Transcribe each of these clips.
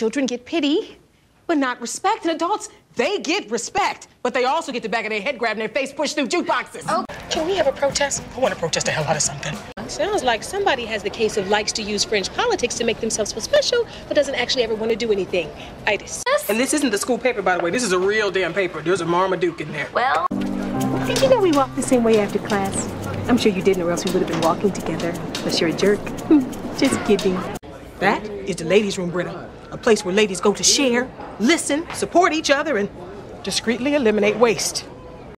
Children get pity, but not respect. And adults, they get respect, but they also get the back of their head grabbed and their face pushed through jukeboxes. Oh. Can we have a protest? I want to protest the hell out of something. Sounds like somebody has the case of likes to use fringe politics to make themselves feel special, but doesn't actually ever want to do anything. Itis. And this isn't the school paper, by the way. This is a real damn paper. There's a Marmaduke in there. Well, did you know we walked the same way after class? I'm sure you didn't, or else we would have been walking together. Unless you're a jerk. Just kidding. That is the ladies' room, Britta. A place where ladies go to share, listen, support each other, and discreetly eliminate waste.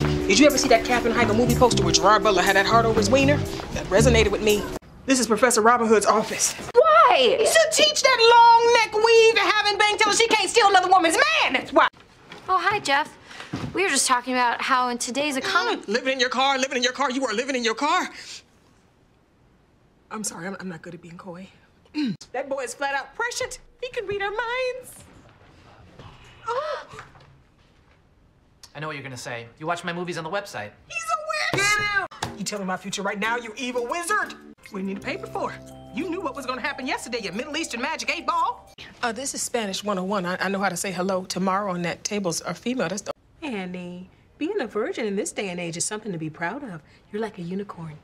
Did you ever see that Katherine Heigl movie poster where Gerard Butler had that heart over his wiener? That resonated with me. This is Professor Robin Hood's office. Why? To teach that long neck weave to having bang till she can't steal another woman's man. That's why. Oh, hi, Jeff. We were just talking about how in today's economy. Living in your car, living in your car. You are living in your car. I'm sorry, I'm, I'm not good at being coy. that boy is flat out prescient. He can read our minds. Oh. I know what you're gonna say. You watch my movies on the website. He's a witch! Get him! You telling my future right now, you evil wizard? What do you need a paper for? You knew what was gonna happen yesterday, you Middle Eastern magic eight ball. Uh, this is Spanish 101. I, I know how to say hello tomorrow on that tables are female. That's the... Annie, being a virgin in this day and age is something to be proud of. You're like a unicorn.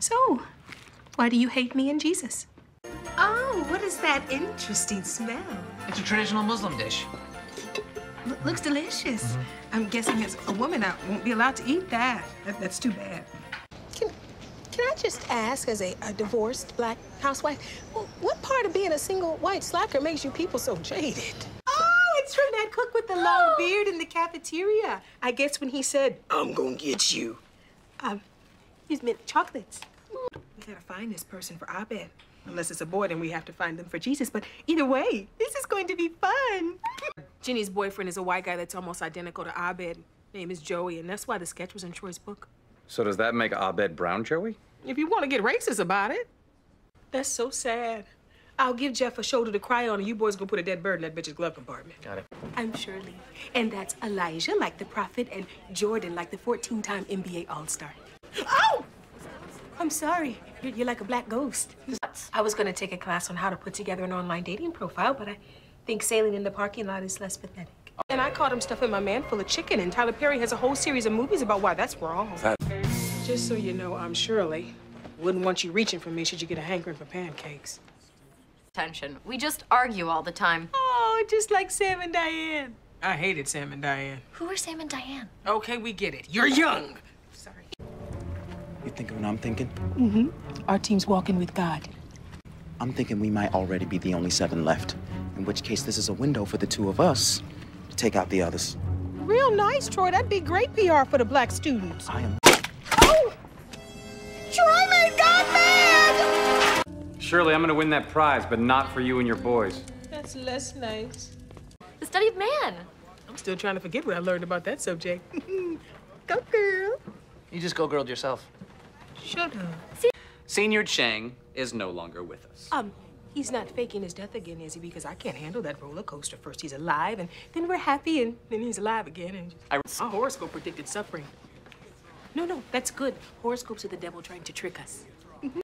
So, why do you hate me and Jesus? Oh, what is that interesting smell? It's a traditional Muslim dish. L looks delicious. Mm -hmm. I'm guessing as a woman, I won't be allowed to eat that. that that's too bad. Can, can I just ask, as a, a divorced black housewife, what part of being a single white slacker makes you people so jaded? Oh, it's from that cook with the long beard in the cafeteria. I guess when he said, I'm gonna get you. Um, he's meant chocolates. We gotta find this person for Abed. Unless it's a boy, then we have to find them for Jesus. But either way, this is going to be fun. Ginny's boyfriend is a white guy that's almost identical to Abed. Name is Joey, and that's why the sketch was in Troy's book. So does that make Abed Brown Joey? If you want to get racist about it. That's so sad. I'll give Jeff a shoulder to cry on, and you boys gonna put a dead bird in that bitch's glove compartment. Got it. I'm Shirley, and that's Elijah, like the prophet, and Jordan, like the 14-time NBA All-Star. Oh! I'm sorry. You're, you're, like a black ghost. I was gonna take a class on how to put together an online dating profile, but I think sailing in the parking lot is less pathetic. And I caught him stuffing my man full of chicken, and Tyler Perry has a whole series of movies about why that's wrong. That... Just so you know, I'm Shirley. Wouldn't want you reaching for me should you get a hankering for pancakes. Attention. We just argue all the time. Oh, just like Sam and Diane. I hated Sam and Diane. Who are Sam and Diane? Okay, we get it. You're young. You thinking what I'm thinking? Mm-hmm. Our team's walking with God. I'm thinking we might already be the only seven left. In which case, this is a window for the two of us to take out the others. Real nice, Troy. That'd be great PR for the black students. I am. Oh! Troy made God mad! Surely I'm gonna win that prize, but not for you and your boys. That's less nice. The study of man. I'm still trying to forget what I learned about that subject. go, girl. You just go girled yourself. Shut up. Señor Chang is no longer with us. Um, he's not faking his death again, is he? Because I can't handle that roller coaster. First he's alive, and then we're happy, and then he's alive again. And just... I... Our horoscope predicted suffering. No, no, that's good. Horoscopes are the devil trying to trick us.